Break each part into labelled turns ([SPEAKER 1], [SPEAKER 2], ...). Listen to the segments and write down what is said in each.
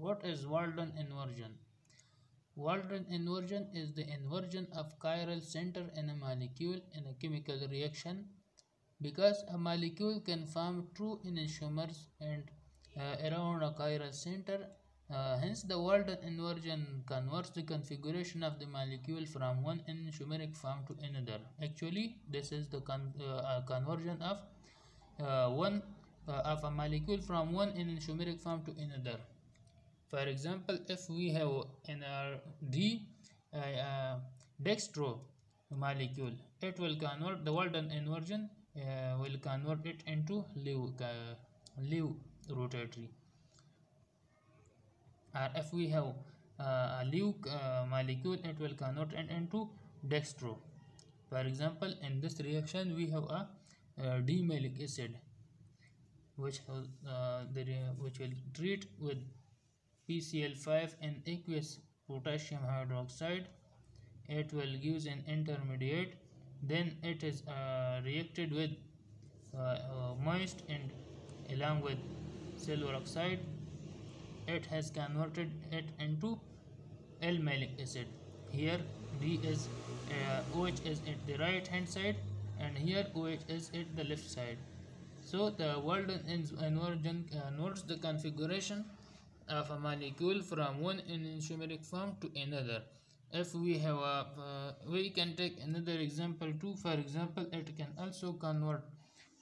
[SPEAKER 1] What is Walden inversion? Walden inversion is the inversion of chiral center in a molecule in a chemical reaction because a molecule can form two enantiomers and uh, around a chiral center uh, hence the Walden inversion converts the configuration of the molecule from one enantiomeric form to another actually this is the con uh, conversion of uh, one uh, of a molecule from one enantiomeric form to another for example if we have in our D uh, dextro molecule it will convert the Walden inversion uh, will convert it into lev, uh, rotatory. Or if we have uh, a lev uh, molecule it will convert it into dextro. For example in this reaction we have a uh, D malic acid which uh, the, which will treat with PCl5 in aqueous potassium hydroxide. It will give an intermediate. Then it is uh, reacted with uh, uh, moist and along with silver oxide. It has converted it into L malic acid. Here D is OH is at the right hand side and here OH is at the left side. So the Walden inversion uh, notes the configuration of a molecule from one enantiomeric form to another. If we have a uh, we can take another example too. For example it can also convert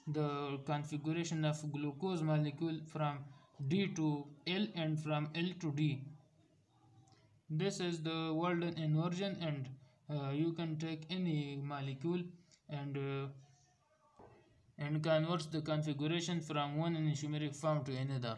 [SPEAKER 1] the configuration of glucose molecule from D to L and from L to D. This is the Walden inversion and uh, you can take any molecule and uh, and converts the configuration from one enantiomeric form to another